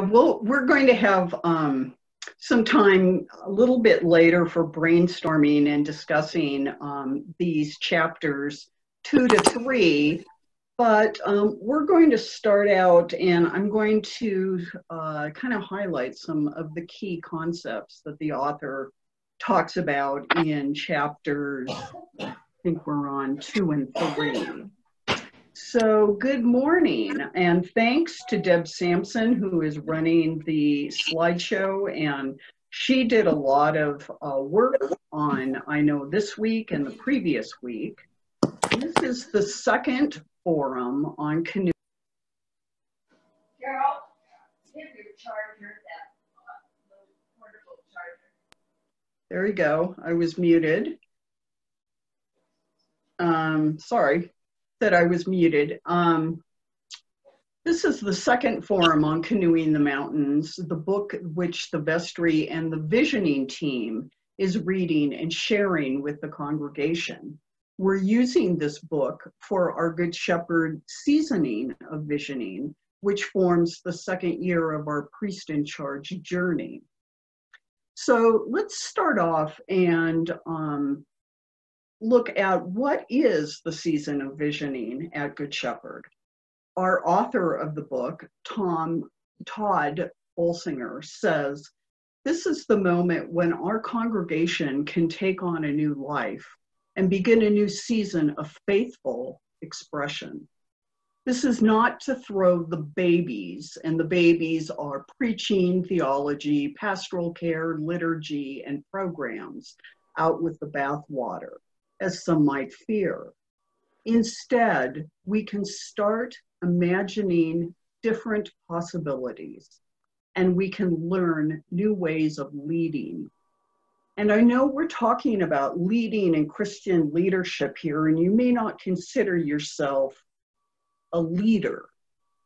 we'll, we're going to have um, some time a little bit later for brainstorming and discussing um, these chapters two to three. But um, we're going to start out, and I'm going to uh, kind of highlight some of the key concepts that the author talks about in chapters, I think we're on two and three. So, good morning, and thanks to Deb Sampson, who is running the slideshow. And she did a lot of uh, work on, I know, this week and the previous week. This is the second forum on canoe. Carol, give your charger that uh, portable charger. There you go. I was muted. Um, sorry that I was muted. Um, this is the second forum on canoeing the mountains, the book which the vestry and the visioning team is reading and sharing with the congregation. We're using this book for our Good Shepherd seasoning of visioning, which forms the second year of our priest in charge journey. So let's start off and um, look at what is the season of visioning at Good Shepherd. Our author of the book, Tom Tod Bolsinger, says this is the moment when our congregation can take on a new life and begin a new season of faithful expression. This is not to throw the babies, and the babies are preaching, theology, pastoral care, liturgy, and programs out with the bathwater as some might fear. Instead, we can start imagining different possibilities and we can learn new ways of leading. And I know we're talking about leading and Christian leadership here, and you may not consider yourself a leader,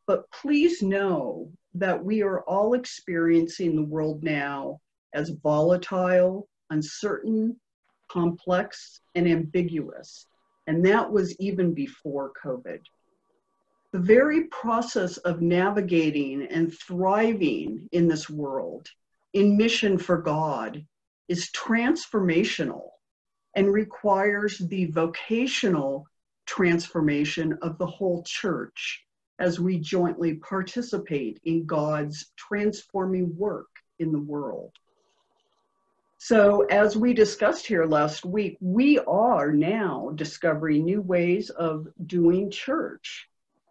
but please know that we are all experiencing the world now as volatile, uncertain, complex, and ambiguous. And that was even before COVID. The very process of navigating and thriving in this world, in mission for God, is transformational and requires the vocational transformation of the whole church as we jointly participate in God's transforming work in the world. So, as we discussed here last week, we are now discovering new ways of doing church.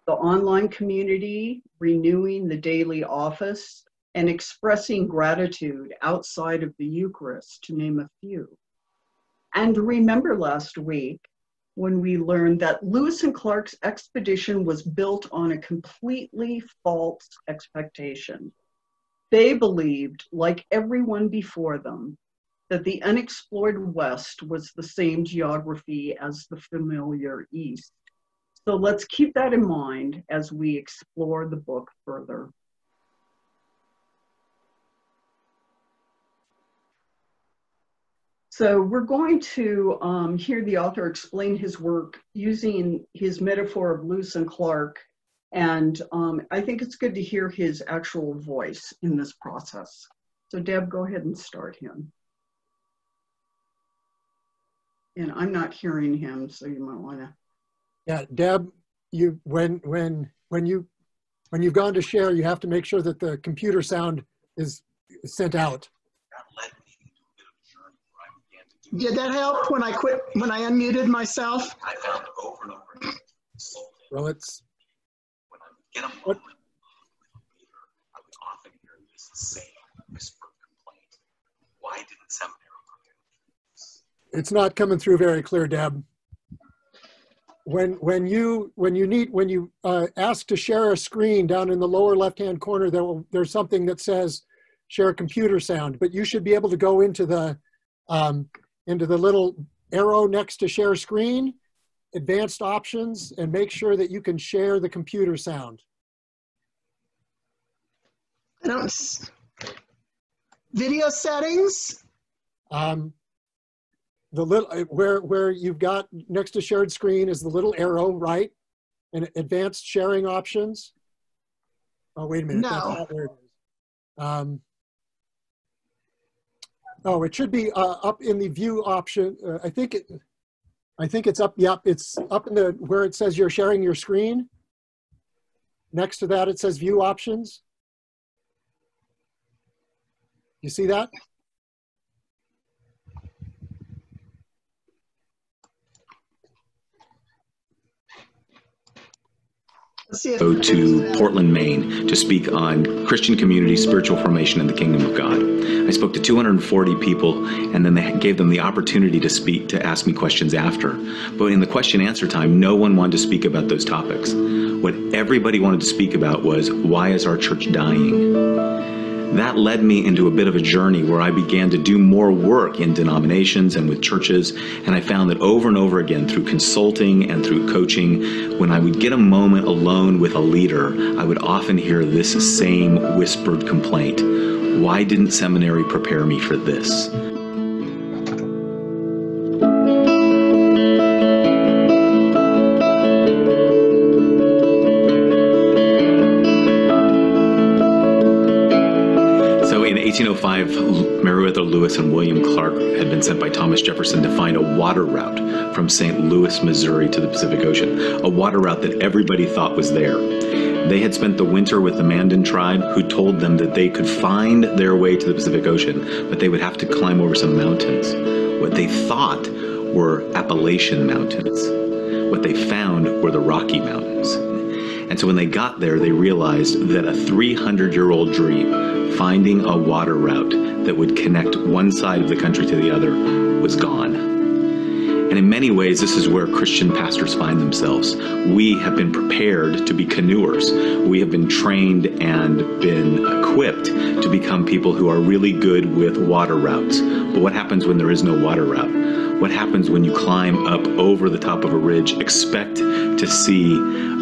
The online community, renewing the daily office, and expressing gratitude outside of the Eucharist, to name a few. And remember last week when we learned that Lewis and Clark's expedition was built on a completely false expectation. They believed, like everyone before them, that the unexplored West was the same geography as the familiar East. So let's keep that in mind as we explore the book further. So we're going to um, hear the author explain his work using his metaphor of Lewis and Clark. And um, I think it's good to hear his actual voice in this process. So Deb, go ahead and start him and I'm not hearing him, so you might want to. Yeah, Deb, you when when when you when you've gone to share, you have to make sure that the computer sound is sent out. Did that help when I quit when I unmuted myself? I found over and over again. Well, it's when I get a moment what? I would often hear this same whisper complaint. Why didn't seminary it's not coming through very clear, Deb. When when you when you need when you uh, ask to share a screen down in the lower left hand corner, there will, there's something that says share computer sound, but you should be able to go into the um, into the little arrow next to share screen, advanced options, and make sure that you can share the computer sound. I don't. Video settings. Um, the little uh, where where you've got next to shared screen is the little arrow, right? And advanced sharing options. Oh, wait a minute. No. Um, oh, it should be uh, up in the view option. Uh, I think it, I think it's up. Yep, it's up in the where it says you're sharing your screen. Next to that, it says view options. You see that? Let's see if go to Portland, Maine to speak on Christian community, spiritual formation, and the kingdom of God. I spoke to 240 people, and then they gave them the opportunity to speak, to ask me questions after. But in the question answer time, no one wanted to speak about those topics. What everybody wanted to speak about was why is our church dying? That led me into a bit of a journey where I began to do more work in denominations and with churches. And I found that over and over again, through consulting and through coaching, when I would get a moment alone with a leader, I would often hear this same whispered complaint Why didn't seminary prepare me for this? 1805, Meriwether Lewis and William Clark had been sent by Thomas Jefferson to find a water route from St. Louis, Missouri to the Pacific Ocean, a water route that everybody thought was there. They had spent the winter with the Mandan tribe, who told them that they could find their way to the Pacific Ocean, but they would have to climb over some mountains. What they thought were Appalachian Mountains. What they found were the Rocky Mountains. And so when they got there, they realized that a 300 year old dream, finding a water route that would connect one side of the country to the other, was gone. And in many ways, this is where Christian pastors find themselves. We have been prepared to be canoers. We have been trained and been equipped to become people who are really good with water routes. But what happens when there is no water route? What happens when you climb up over the top of a ridge, expect to see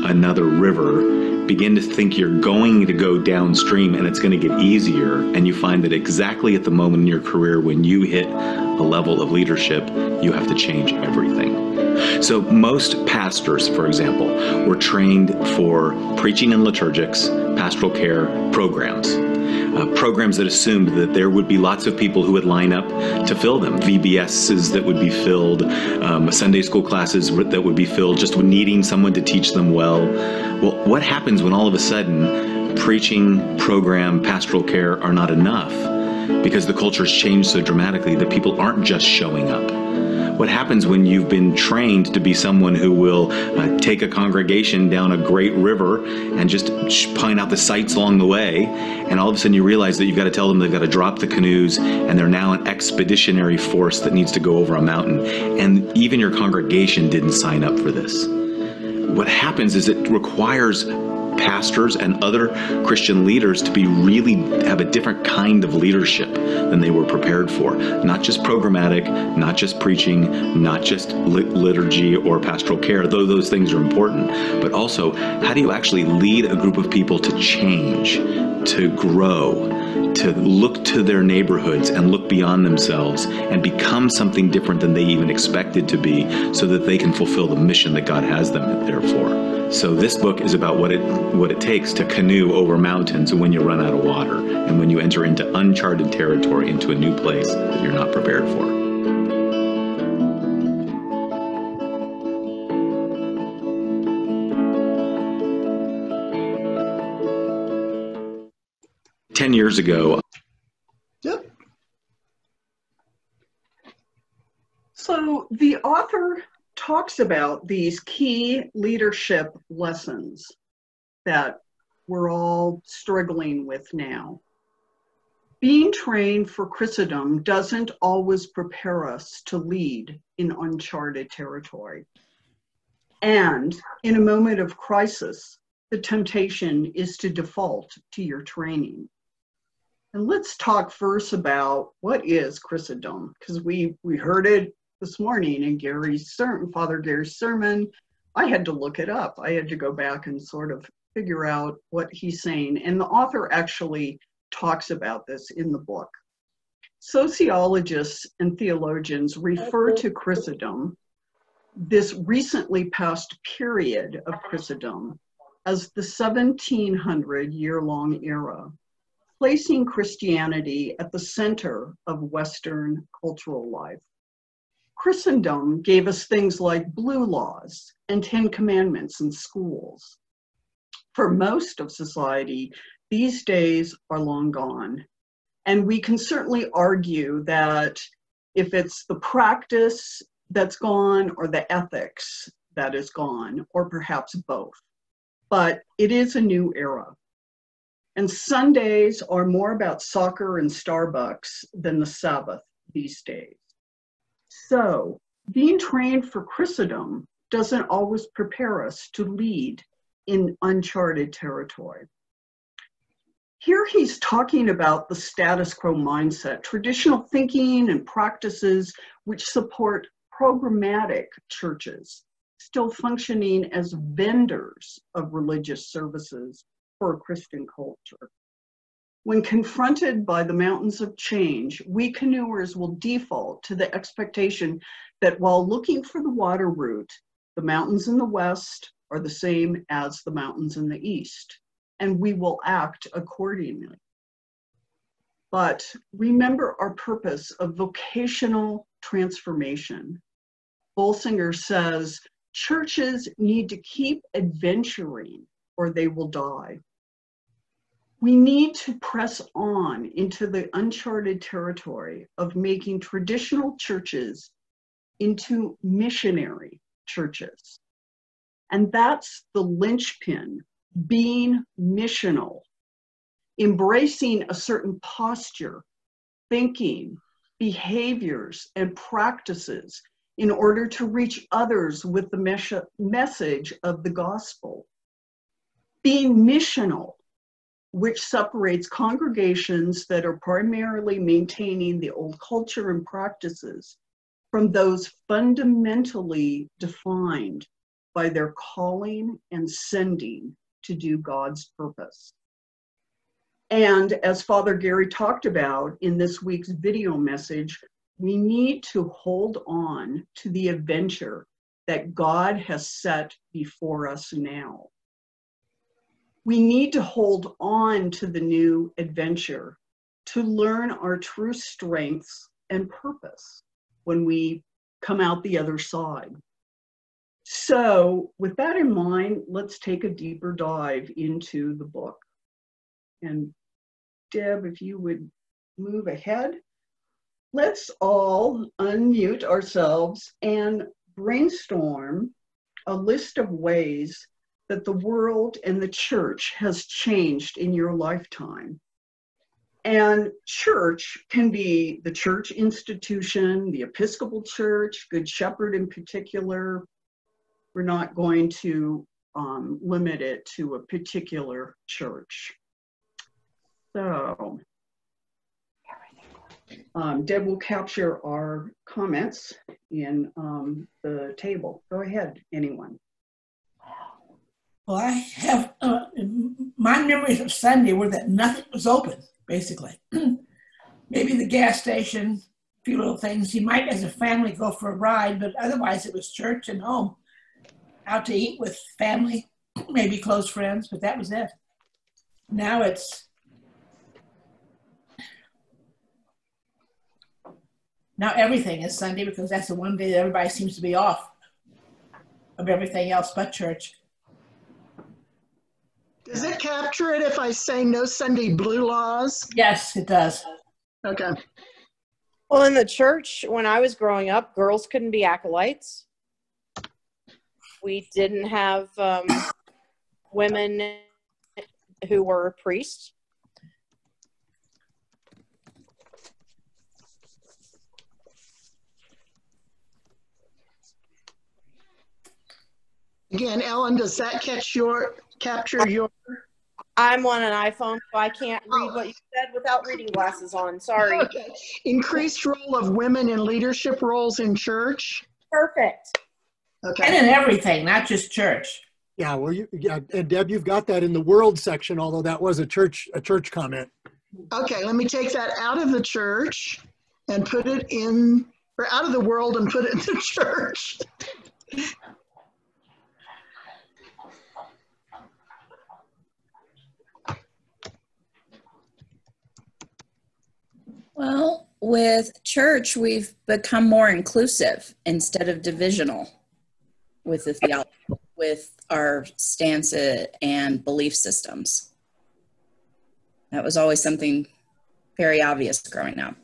another river, begin to think you're going to go downstream and it's going to get easier, and you find that exactly at the moment in your career when you hit a level of leadership, you have to change everything. So, most pastors, for example, were trained for preaching and liturgics, pastoral care programs. Uh, programs that assumed that there would be lots of people who would line up to fill them. VBSs that would be filled, um, Sunday school classes that would be filled, just needing someone to teach them well. Well, what happens when all of a sudden preaching, program, pastoral care are not enough? Because the culture has changed so dramatically that people aren't just showing up what happens when you've been trained to be someone who will uh, take a congregation down a great river and just point out the sights along the way, and all of a sudden you realize that you've got to tell them they've got to drop the canoes and they're now an expeditionary force that needs to go over a mountain, and even your congregation didn't sign up for this. What happens is it requires pastors and other Christian leaders to be really have a different kind of leadership than they were prepared for. Not just programmatic, not just preaching, not just liturgy or pastoral care, though those things are important, but also how do you actually lead a group of people to change, to grow, to look to their neighborhoods and look beyond themselves and become something different than they even expected to be so that they can fulfill the mission that God has them there for. So this book is about what it what it takes to canoe over mountains when you run out of water and when you enter into uncharted territory into a new place that you're not prepared for. Years ago. Yep. So the author talks about these key leadership lessons that we're all struggling with now. Being trained for Christendom doesn't always prepare us to lead in uncharted territory. And in a moment of crisis, the temptation is to default to your training. And let's talk first about what is Christendom, because we, we heard it this morning in Gary's sermon, Father Gary's sermon. I had to look it up. I had to go back and sort of figure out what he's saying. And the author actually talks about this in the book. Sociologists and theologians refer to Christendom, this recently past period of Christendom, as the 1700 year long era. Placing Christianity at the center of Western cultural life. Christendom gave us things like blue laws and Ten Commandments in schools. For most of society, these days are long gone. And we can certainly argue that if it's the practice that's gone or the ethics that is gone, or perhaps both. But it is a new era. And Sundays are more about soccer and Starbucks than the Sabbath these days. So, being trained for Christendom doesn't always prepare us to lead in uncharted territory. Here he's talking about the status quo mindset, traditional thinking and practices which support programmatic churches, still functioning as vendors of religious services for Christian culture. When confronted by the mountains of change, we canoers will default to the expectation that while looking for the water route, the mountains in the west are the same as the mountains in the east, and we will act accordingly. But remember our purpose of vocational transformation. Bolsinger says churches need to keep adventuring or they will die. We need to press on into the uncharted territory of making traditional churches into missionary churches. And that's the linchpin, being missional, embracing a certain posture, thinking, behaviors, and practices in order to reach others with the mes- message of the gospel. Being missional, which separates congregations that are primarily maintaining the old culture and practices from those fundamentally defined by their calling and sending to do God's purpose. And as Father Gary talked about in this week's video message, we need to hold on to the adventure that God has set before us now. We need to hold on to the new adventure to learn our true strengths and purpose when we come out the other side. So, with that in mind, let's take a deeper dive into the book. And Deb, if you would move ahead let's all unmute ourselves and brainstorm a list of ways that the world and the church has changed in your lifetime. And church can be the church institution, the Episcopal Church, Good Shepherd in particular. We're not going to um, limit it to a particular church. So um, Deb will capture our comments in um, the table. Go ahead, anyone. Well, I have uh, my memories of Sunday were that nothing was open, basically. Maybe the gas station, a few little things. You might, as a family, go for a ride, but otherwise it was church and home. Out to eat with family, maybe close friends, but that was it. Now it's Now everything is Sunday because that's the one day that everybody seems to be off of everything else but church. Does it capture it if I say no Sunday blue laws? Yes, it does. Okay. Well, in the church, when I was growing up, girls couldn't be acolytes. We didn't have um, women who were priests. Again, Ellen, does that catch your capture your? I'm on an iPhone, so I can't oh. read what you said without reading glasses on. Sorry. Okay. Increased role of women in leadership roles in church. Perfect. Okay. And in everything, not just church. Yeah, well, you, yeah, and Deb, you've got that in the world section, although that was a church, a church comment. Okay. Let me take that out of the church and put it in, or out of the world and put it in the church. Well, with church, we've become more inclusive instead of divisional with the theology, with our stance and belief systems. That was always something very obvious growing up.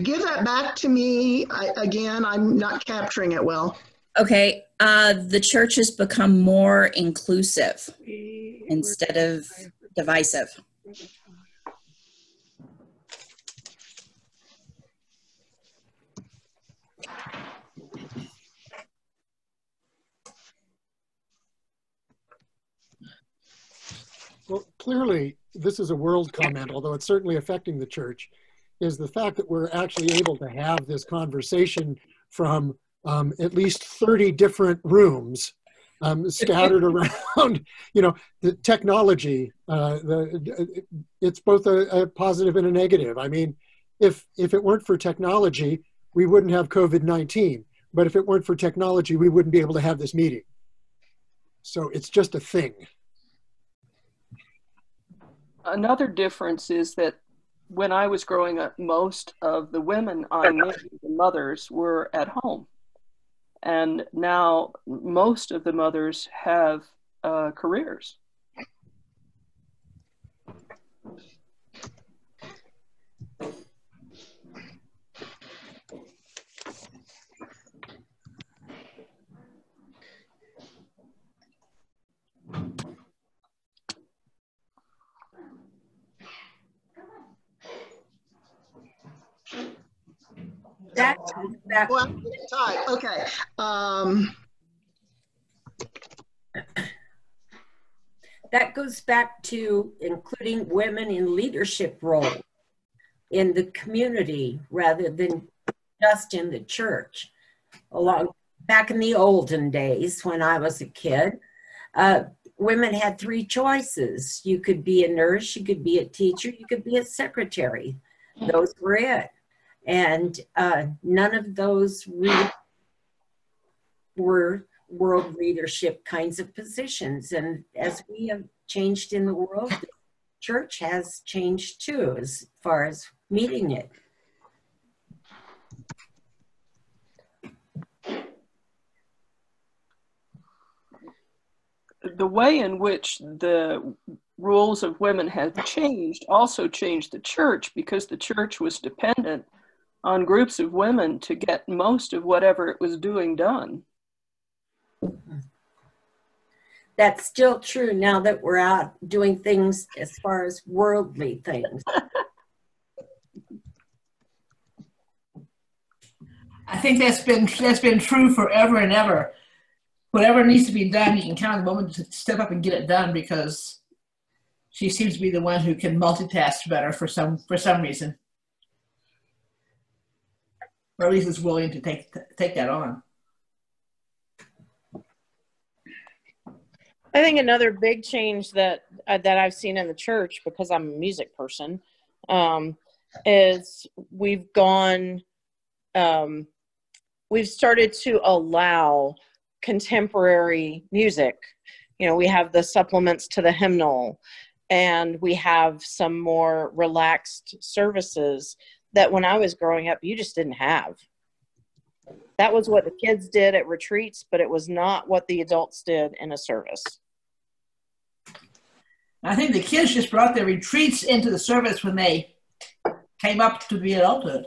Give that back to me I, again. I'm not capturing it well. Okay, uh, the church has become more inclusive instead of divisive. Well, clearly, this is a world comment, although it's certainly affecting the church, is the fact that we're actually able to have this conversation from um, at least 30 different rooms um, scattered around. You know, the technology, uh, the, it's both a, a positive and a negative. I mean, if, if it weren't for technology, we wouldn't have COVID-19. But if it weren't for technology, we wouldn't be able to have this meeting. So it's just a thing another difference is that when I was growing up, most of the women I knew, the mothers, were at home. And now most of the mothers have uh, careers. That, that well, okay. Um, that goes back to including women in leadership roles in the community rather than just in the church. Along back in the olden days when I was a kid, uh, women had three choices. You could be a nurse, you could be a teacher, you could be a secretary. Those were it and uh, none of those really were world leadership kinds of positions. And as we have changed in the world, the church has changed too, as far as meeting it. The way in which the rules of women have changed also changed the church because the church was dependent on groups of women to get most of whatever it was doing done. That's still true now that we're out doing things as far as worldly things. I think that's been that's been true forever and ever. Whatever needs to be done, you can count on the woman to step up and get it done because she seems to be the one who can multitask better for some for some reason or at least is willing to take take that on. I think another big change that uh, that I've seen in the church because I'm a music person um, is we've gone um, we've started to allow contemporary music. You know, we have the supplements to the hymnal, and we have some more relaxed services that when I was growing up, you just didn't have. That was what the kids did at retreats, but it was not what the adults did in a service. I think the kids just brought their retreats into the service when they came up to be adulthood,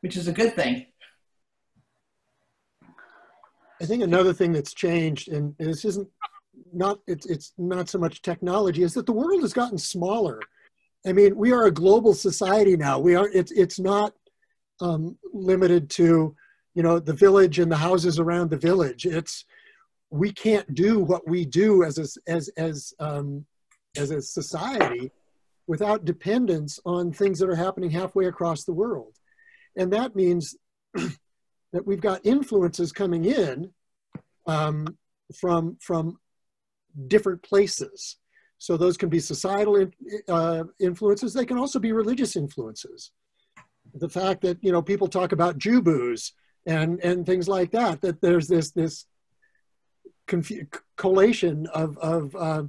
which is a good thing. I think another thing that's changed, and this isn't not it's it's not so much technology, is that the world has gotten smaller. I mean, we are a global society now. We are. It's it's not um, limited to, you know, the village and the houses around the village. It's we can't do what we do as a, as as um, as a society without dependence on things that are happening halfway across the world, and that means that we've got influences coming in um, from from different places so those can be societal in, uh, influences. They can also be religious influences. The fact that you know people talk about Jew and and things like that. That there's this this collation of of uh,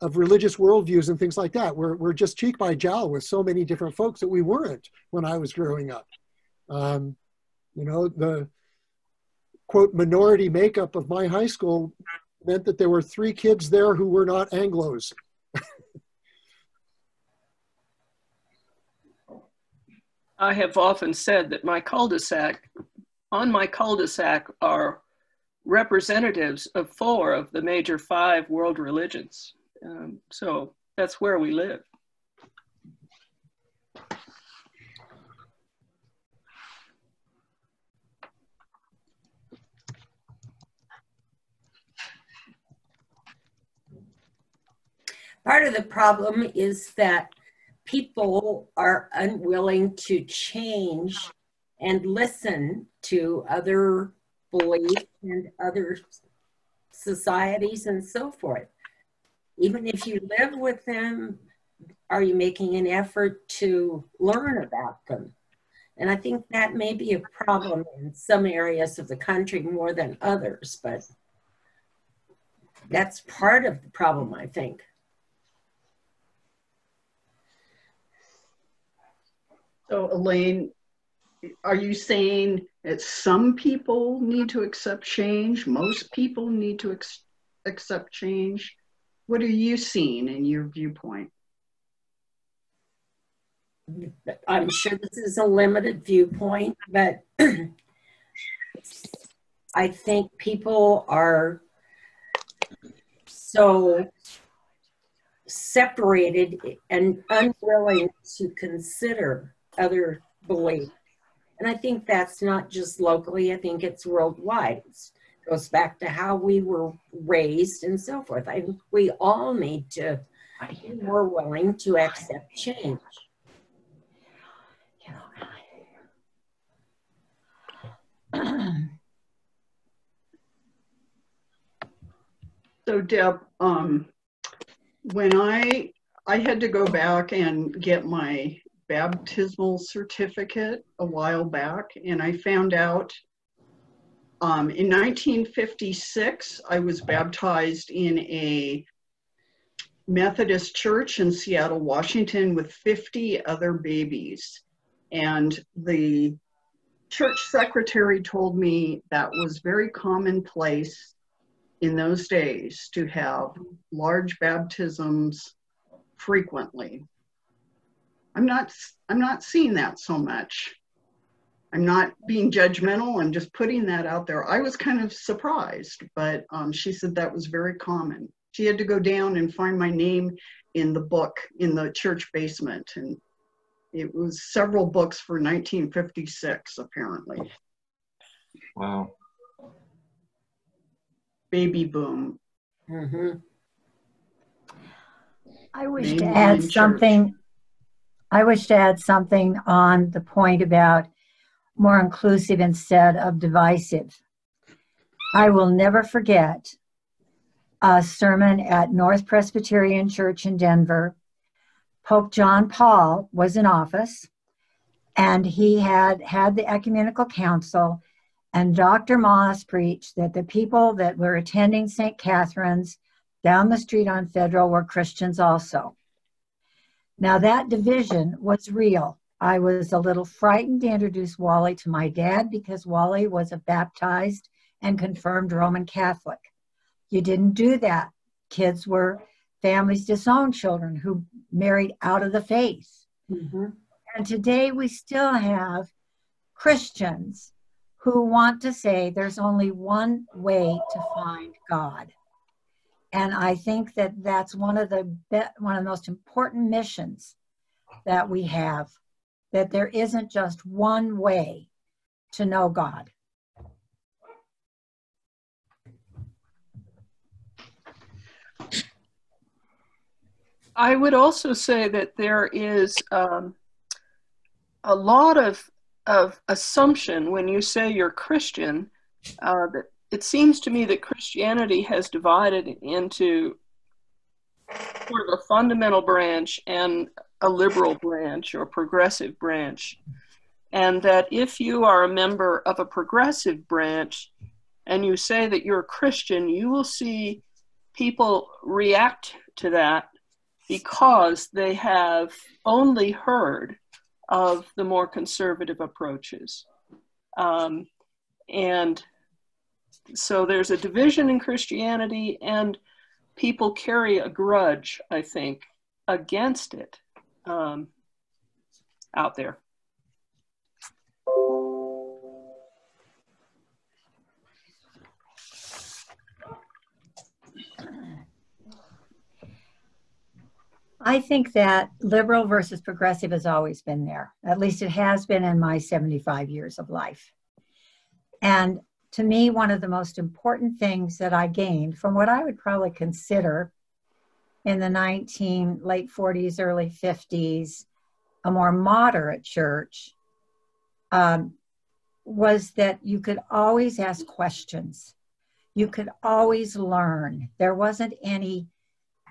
of religious worldviews and things like that. We're, we're just cheek by jowl with so many different folks that we weren't when I was growing up. Um, you know, the quote minority makeup of my high school meant that there were three kids there who were not Anglos. I have often said that my cul-de-sac, on my cul-de-sac are representatives of four of the major five world religions. Um, so that's where we live. Part of the problem is that people are unwilling to change and listen to other beliefs and other societies and so forth. Even if you live with them, are you making an effort to learn about them? And I think that may be a problem in some areas of the country more than others, but that's part of the problem, I think. So Elaine, are you saying that some people need to accept change? Most people need to accept change? What are you seeing in your viewpoint? I'm sure this is a limited viewpoint, but I think people are so separated and unwilling to consider other beliefs. And I think that's not just locally, I think it's worldwide. It goes back to how we were raised and so forth. I think we all need to be more willing to accept change. So Deb, um, when I I had to go back and get my baptismal certificate a while back, and I found out um, in 1956 I was baptized in a Methodist church in Seattle, Washington, with 50 other babies, and the church secretary told me that was very commonplace in those days to have large baptisms frequently. I'm not I'm not seeing that so much. I'm not being judgmental. I'm just putting that out there. I was kind of surprised, but um, she said that was very common. She had to go down and find my name in the book in the church basement, and it was several books for 1956 apparently. Wow. Baby boom. Mm-hmm. I wish to Mainline add church. I wish to add something on the point about more inclusive instead of divisive. I will never forget a sermon at North Presbyterian Church in Denver. Pope John Paul was in office and he had had the ecumenical council and Dr. Moss preached that the people that were attending St. Catherine's down the street on Federal were Christians also. Now, that division was real. I was a little frightened to introduce Wally to my dad because Wally was a baptized and confirmed Roman Catholic. You didn't do that. Kids were families disown children who married out of the faith. Mm-hmm. And today we still have Christians who want to say there's only one way to find God. And I think that that's one of the be- one of the most important missions that we have that there isn't just one way to know God. I would also say that there is um, a lot of of assumption when you say you're Christian. Uh, that it seems to me that Christianity has divided into sort of a fundamental branch and a liberal branch or progressive branch, and that if you are a member of a progressive branch and you say that you're a Christian, you will see people react to that because they have only heard of the more conservative approaches. Um, and so there's a division in Christianity, and people carry a grudge, I think, against it um, out there. I think that liberal versus progressive has always been there. At least it has been in my 75 years of life. And to me, one of the most important things that I gained from what I would probably consider in the 19 late 40s, early 50s, a more moderate church, um, was that you could always ask questions. You could always learn. There wasn't any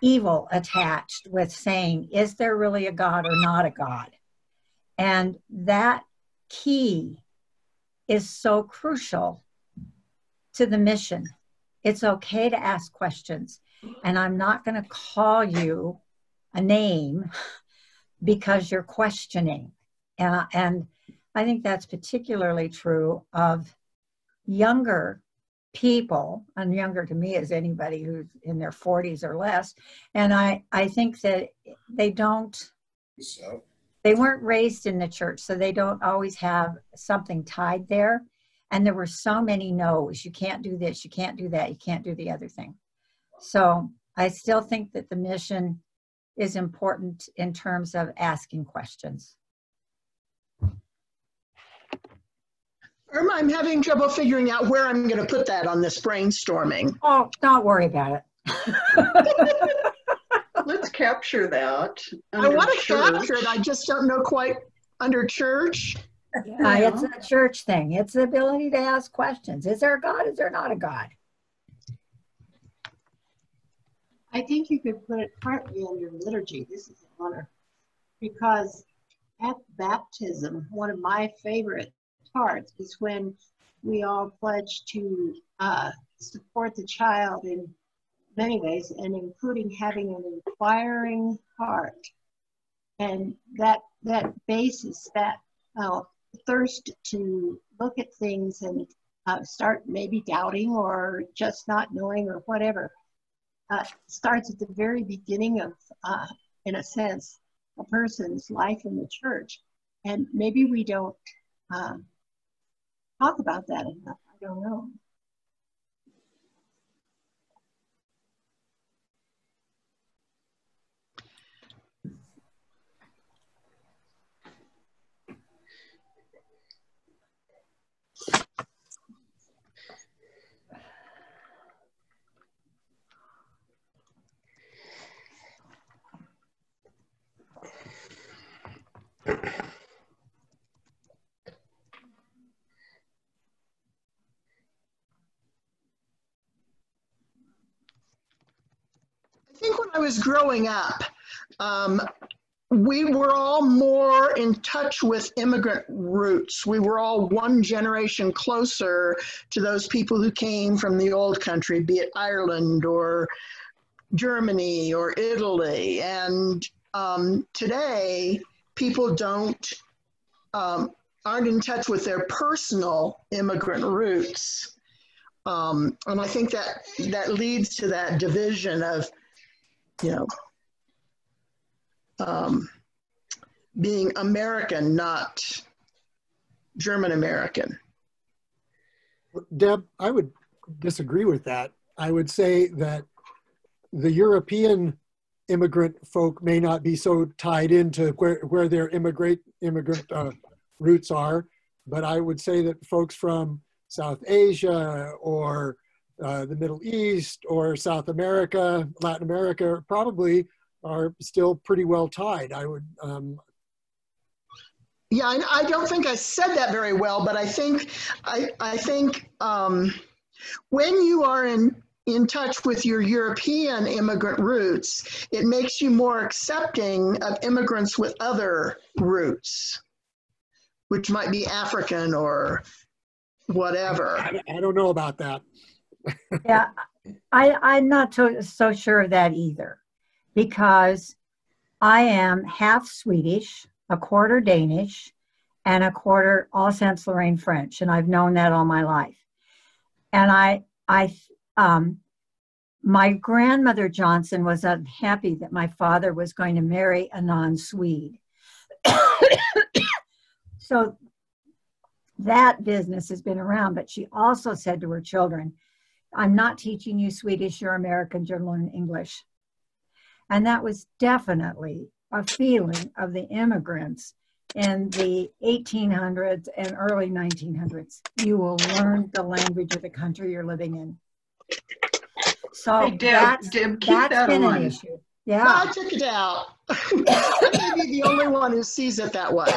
evil attached with saying, is there really a God or not a God? And that key is so crucial to the mission. It's okay to ask questions. And I'm not going to call you a name because you're questioning. And, and I think that's particularly true of younger people, and younger to me is anybody who's in their 40s or less. And I, I think that they don't, so. they weren't raised in the church, so they don't always have something tied there. And there were so many no's. You can't do this, you can't do that, you can't do the other thing. So I still think that the mission is important in terms of asking questions. Irma, I'm having trouble figuring out where I'm going to put that on this brainstorming. Oh, don't worry about it. Let's capture that. I want to capture it. I just don't know quite under church. Yeah, it's a church thing. It's the ability to ask questions. Is there a God? Is there not a God? I think you could put it partly under liturgy. This is an honor. Because at baptism, one of my favorite parts is when we all pledge to uh, support the child in many ways, and including having an inquiring heart. And that that basis, that uh, thirst to look at things and uh, start maybe doubting or just not knowing or whatever, uh, starts at the very beginning of, uh, in a sense, a person's life in the church. And maybe we don't um, talk about that enough. I don't know. think when I was growing up, um, we were all more in touch with immigrant roots. We were all one generation closer to those people who came from the old country, be it Ireland or Germany or Italy. And um, today, people don't um, aren't in touch with their personal immigrant roots. Um, and I think that that leads to that division of you know, um, being American, not German American. Deb, I would disagree with that. I would say that the European immigrant folk may not be so tied into where, where their immigrant immigrant uh, roots are, but I would say that folks from South Asia or uh, the Middle East or South America, Latin America, probably are still pretty well tied. I would. Um, yeah, I, I, don't think I said that very well, but I think I, I think um, when you are in in touch with your European immigrant roots, it makes you more accepting of immigrants with other roots, which might be African or whatever. I, I don't know about that yeah, I, I'm not so, so sure of that either, because I am half Swedish, a quarter Danish, and a quarter all Alsace Lorraine French, and I've known that all my life. And I, I, um, my grandmother Johnson was unhappy that my father was going to marry a non-Swede. so that business has been around, but she also said to her children, I'm not teaching you Swedish, you're American, you're learn English. And that was definitely a feeling of the immigrants in the 1800s and early 1900s. You will learn the language of the country you're living in. So Hey, Deb, that's, Deb, keep that's that been on. an issue. Yeah. I took it out. Maybe the only one who sees it that way.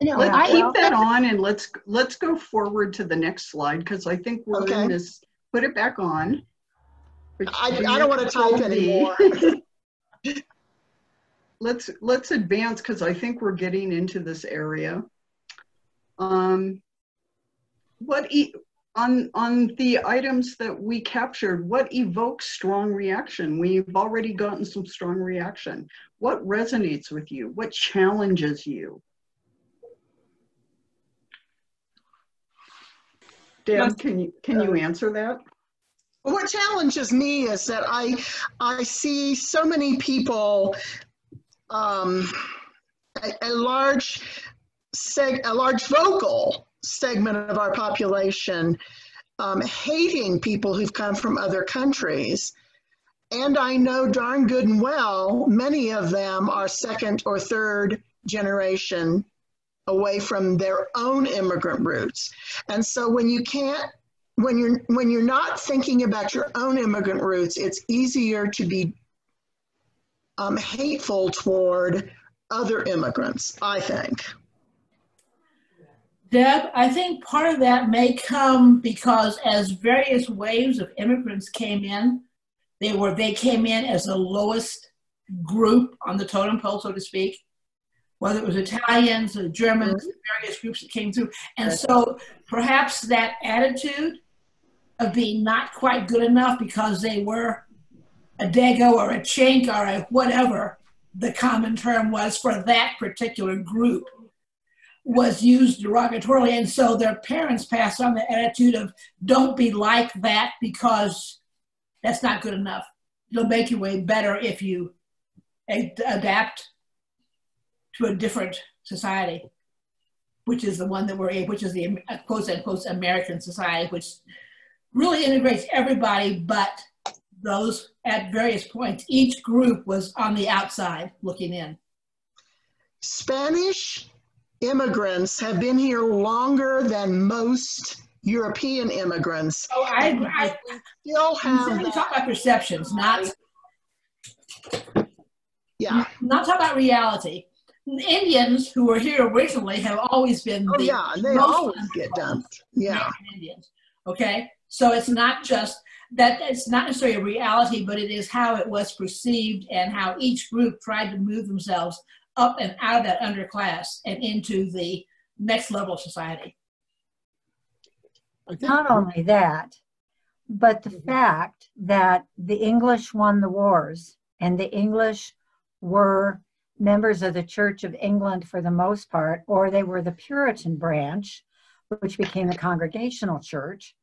No, Let's I, keep that on and let's, let's go forward to the next slide because I think we're Okay. in this, put it back on. I, I don't want to type anymore. let's let's advance because I think we're getting into this area. Um, what e- on on the items that we captured? What evokes strong reaction? We've already gotten some strong reaction. What resonates with you? What challenges you? Deb, can you can you answer that? What challenges me is that I I see so many people, um, a, a large seg, a large vocal segment of our population um, hating people who've come from other countries. And I know darn good and well, many of them are second or third generation away from their own immigrant roots. And so when you can't when you're when you're not thinking about your own immigrant roots, it's easier to be um, hateful toward other immigrants. I think. Deb, I think part of that may come because as various waves of immigrants came in, they were they came in as the lowest group on the totem pole, so to speak. Whether it was Italians or Germans, mm-hmm. various groups that came through, and so perhaps that attitude of being not quite good enough because they were a dago or a chink or a whatever the common term was for that particular group was used derogatorily. And so their parents passed on the attitude of don't be like that because that's not good enough. It'll make you way better if you ad- adapt to a different society, which is the one that we're in, which is the uh, quote unquote American society, which really integrates everybody, but those at various points, each group was on the outside looking in. Spanish immigrants have been here longer than most European immigrants. Oh, I, I still have we talk about perceptions, not yeah, not talk about reality. Indians who were here originally have always been Oh the yeah, and they most always get dumped. Yeah. Indians. Okay, so it's not just that it's not necessarily a reality, but it is how it was perceived and how each group tried to move themselves up and out of that underclass and into the next level of society. Not only that, but the mm-hmm. fact that the English won the wars and the English were members of the Church of England for the most part, or they were the Puritan branch, which became the Congregational Church.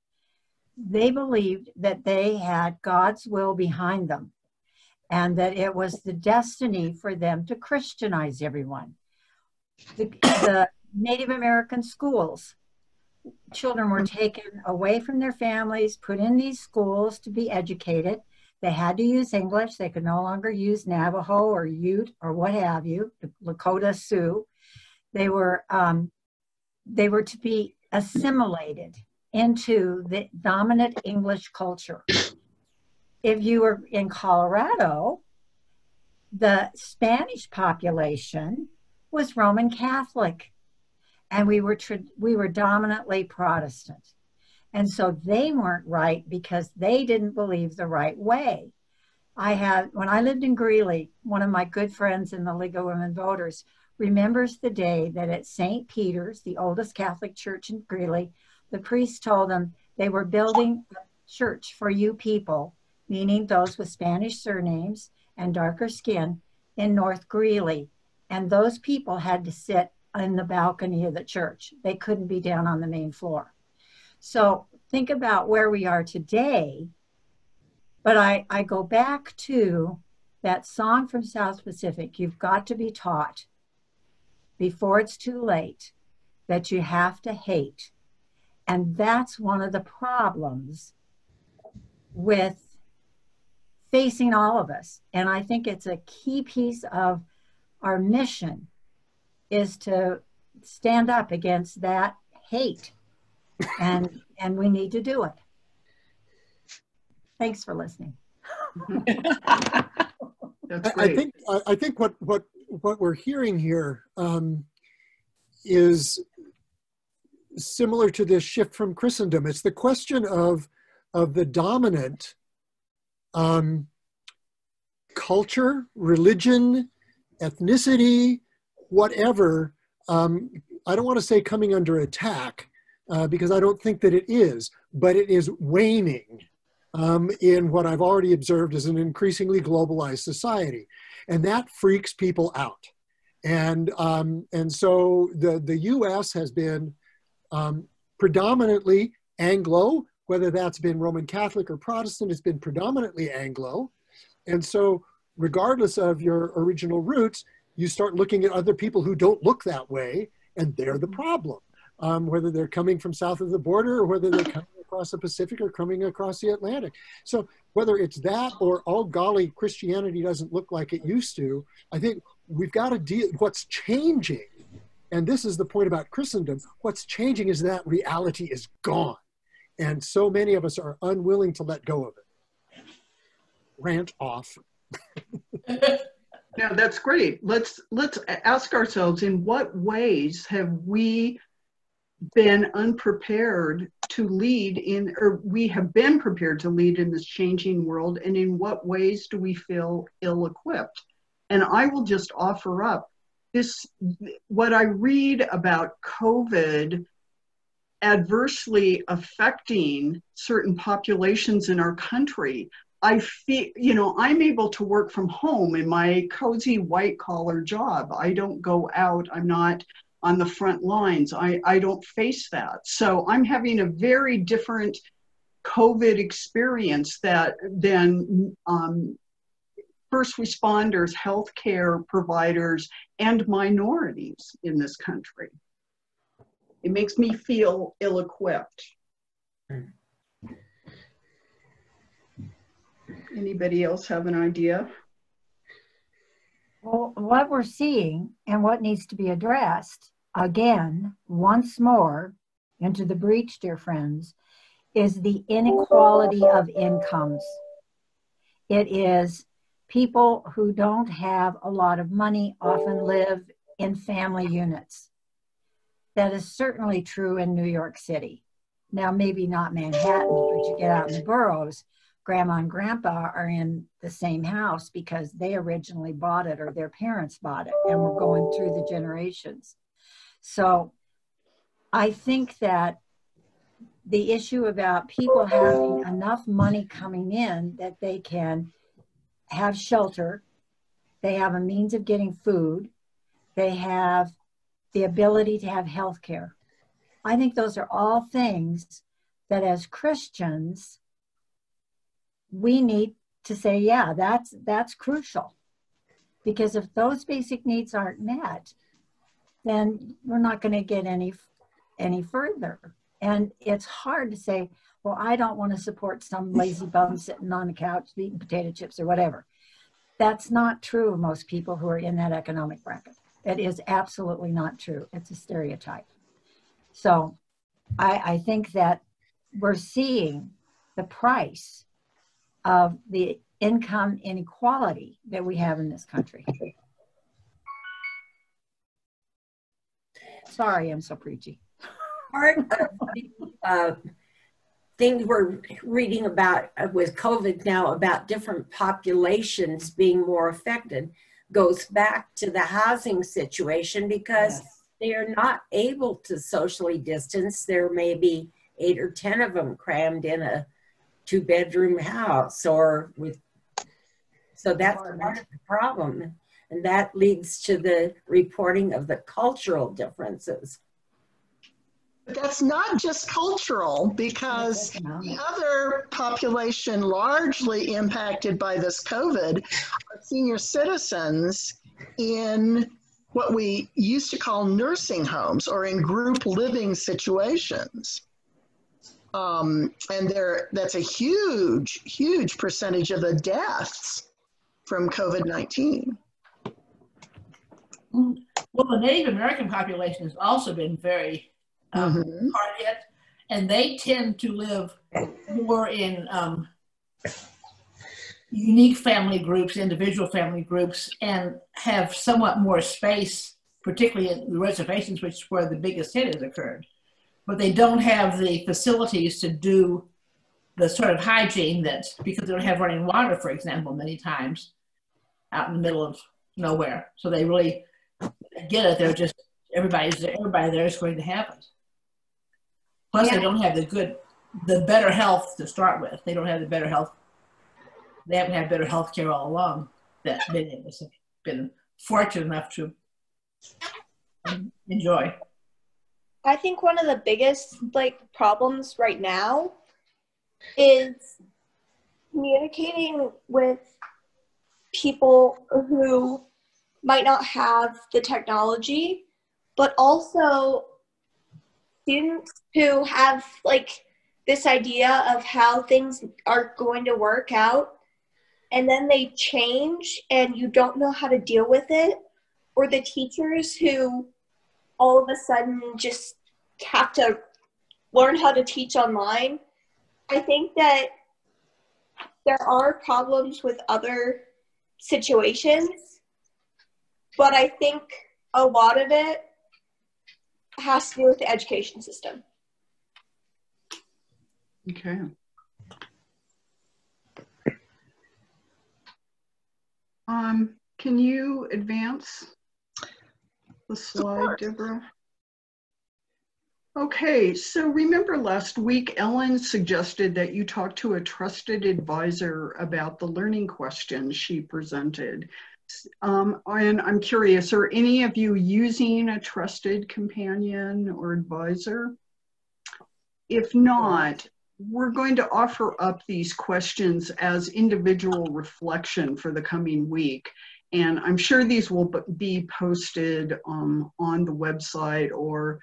They believed that they had God's will behind them and that it was the destiny for them to Christianize everyone. The, the Native American schools children were taken away from their families, put in these schools to be educated. They had to use English. They could no longer use Navajo or Ute or what have you, Lakota Sioux. They were um, they were to be assimilated into the dominant English culture. If you were in Colorado, the Spanish population was Roman Catholic and we were we were dominantly Protestant, and so they weren't right because they didn't believe the right way. I had when I lived in Greeley, one of my good friends in the League of Women Voters remembers the day that at St. Peter's, the oldest Catholic church in Greeley, the priest told them they were building a church for you people, meaning those with Spanish surnames and darker skin, in North Greeley. And those people had to sit in the balcony of the church. They couldn't be down on the main floor. So think about where we are today. But I, I go back to that song from South Pacific You've got to be taught before it's too late that you have to hate. And that's one of the problems with facing all of us. And I think it's a key piece of our mission is to stand up against that hate. And and we need to do it. Thanks for listening. That's I, I think I, I think what what what we're hearing here um, is similar to this shift from Christendom. It's the question of of the dominant um, culture, religion, ethnicity, whatever. Um, I don't want to say coming under attack uh, because I don't think that it is, but it is waning um, in what I've already observed as an increasingly globalized society, and that freaks people out. And um, and so the the U.S. has been um, predominantly Anglo, whether that's been Roman Catholic or Protestant, it's been predominantly Anglo, and so regardless of your original roots, you start looking at other people who don't look that way, and they're the problem. Um, whether they're coming from south of the border or whether they're coming across the Pacific or coming across the Atlantic. So whether it's that or oh golly, Christianity doesn't look like it used to, I think we've got to deal. What's changing, and this is the point about Christendom. What's changing is that reality is gone, and so many of us are unwilling to let go of it. Rant off. now that's great. Let's let's ask ourselves in what ways have we been unprepared to lead in or we have been prepared to lead in this changing world and in what ways do we feel ill-equipped? And I will just offer up this what I read about COVID adversely affecting certain populations in our country I feel, you know, I'm able to work from home in my cozy white collar job. I don't go out. I'm not on the front lines. I, I don't face that. So I'm having a very different COVID experience that than um, first responders, healthcare providers, and minorities in this country. It makes me feel ill equipped. Anybody else have an idea? Well, what we're seeing and what needs to be addressed again, once more, into the breach, dear friends, is the inequality of incomes. It is people who don't have a lot of money often live in family units. That is certainly true in New York City. Now, maybe not Manhattan, but you get out in the boroughs, grandma and grandpa are in the same house because they originally bought it or their parents bought it, and we're going through the generations. So I think that the issue about people having enough money coming in that they can have shelter, they have a means of getting food, they have the ability to have health care. I think those are all things that as Christians, we need to say, yeah, that's that's crucial. Because if those basic needs aren't met, then we're not going to get any any further. And it's hard to say, well, I don't want to support some lazy bum sitting on the couch eating potato chips or whatever. That's not true of most people who are in that economic bracket. It is absolutely not true. It's a stereotype. So I, I think that we're seeing the price of the income inequality that we have in this country. Sorry, I'm so preachy. Part of the uh, thing we're reading about with COVID now about different populations being more affected goes back to the housing situation because yes. they are not able to socially distance. There may be eight or 10 of them crammed in a two bedroom house or with, so that's part of the problem. And that leads to the reporting of the cultural differences. But that's not just cultural because the other population largely impacted by this COVID are senior citizens in what we used to call nursing homes or in group living situations. Um, and there, that's a huge, huge percentage of the deaths from COVID 19. Well, the Native American population has also been very um, Mhm. hard hit, and they tend to live more in um, unique family groups, individual family groups, and have somewhat more space, particularly in the reservations, which is where the biggest hit has occurred. But they don't have the facilities to do the sort of hygiene that, because they don't have running water, for example, many times out in the middle of nowhere. So they really get it. They're just everybody's everybody there is going to have it. Plus, they don't have the good, the better health to start with. They don't have the better health. They haven't had better health care all along. That many of us have been fortunate enough to enjoy. I think one of the biggest like problems right now is communicating with people who might not have the technology, but also students who have like this idea of how things are going to work out and then they change and you don't know how to deal with it or the teachers who all of a sudden just have to learn how to teach online. I think that there are problems with other situations, but I think a lot of it has to do with the education system. Okay. Um, can you advance the slide, Deborah? Okay, so remember last week, Ellen suggested that you talk to a trusted advisor about the learning questions she presented. Um, and I'm curious, are any of you using a trusted companion or advisor? If not, we're going to offer up these questions as individual reflection for the coming week. And I'm sure these will be posted um, on the website or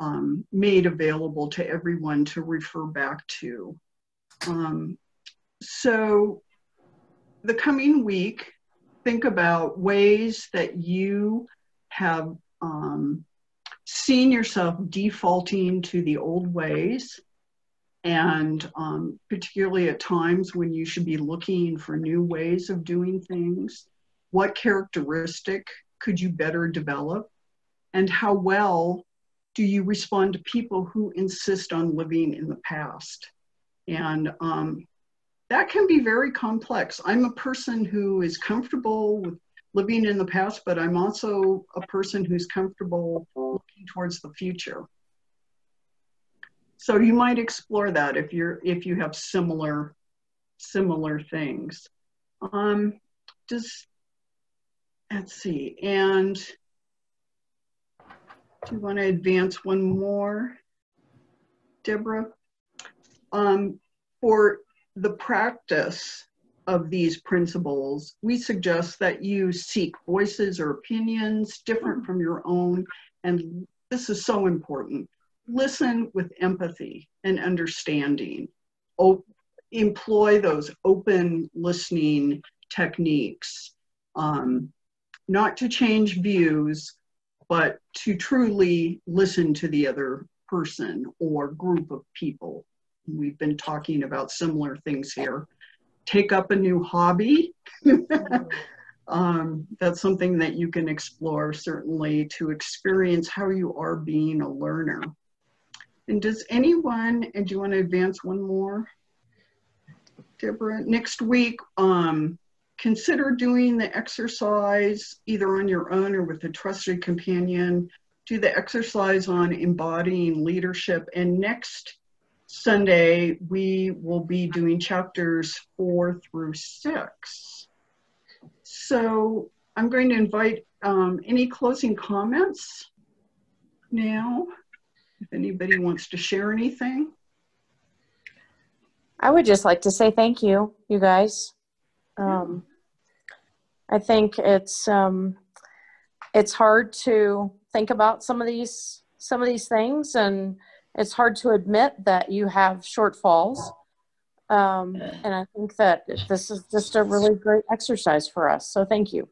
um, made available to everyone to refer back to. Um, so, the coming week, think about ways that you have um, seen yourself defaulting to the old ways, and um, particularly at times when you should be looking for new ways of doing things. What characteristic could you better develop? And how well do you respond to people who insist on living in the past? And um, that can be very complex. I'm a person who is comfortable with living in the past, but I'm also a person who's comfortable looking towards the future. So you might explore that if you're if you have similar similar things. Um, does let's see, and do you want to advance one more, Deborah? Um, for the practice of these principles, we suggest that you seek voices or opinions different from your own. And this is so important. Listen with empathy and understanding. O- employ those open listening techniques, um, not to change views, but to truly listen to the other person or group of people. We've been talking about similar things here. Take up a new hobby. um, that's something that you can explore certainly to experience how you are being a learner. And does anyone, and do you want to advance one more? Deborah, next week, um, consider doing the exercise either on your own or with a trusted companion. Do the exercise on embodying leadership. And next Sunday, we will be doing chapters four through six. So I'm going to invite um, any closing comments now, if anybody wants to share anything. I would just like to say thank you, you guys. Um, I think it's um, it's hard to think about some of these some of these things, and it's hard to admit that you have shortfalls. Um, and I think that this is just a really great exercise for us. So thank you.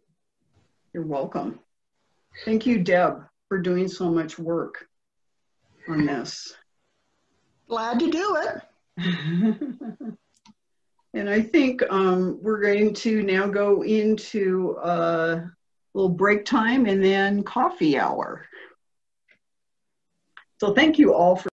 You're welcome. Thank you, Deb, for doing so much work on this. Glad to do it. and I think um, we're going to now go into a little break time and then coffee hour. So thank you all for